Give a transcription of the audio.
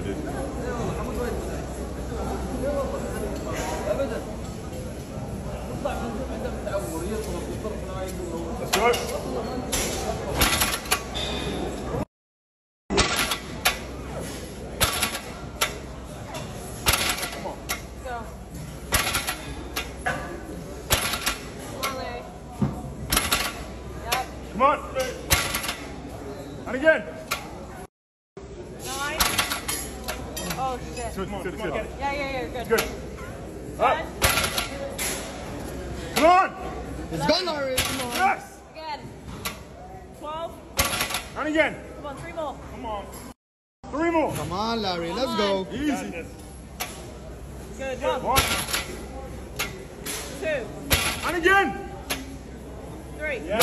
I did. Let's do it. Come on. And again. Oh shit. Sit, sit, sit. Yeah, yeah, yeah, good. Good. Up. Come on. Let's go, Larry. Come on. Yes. Again. Twelve. And again. Come on, three more. Come on. Three more. Come on, Larry. Let's go. Easy. Good. One, One. two, And again. three. Yeah.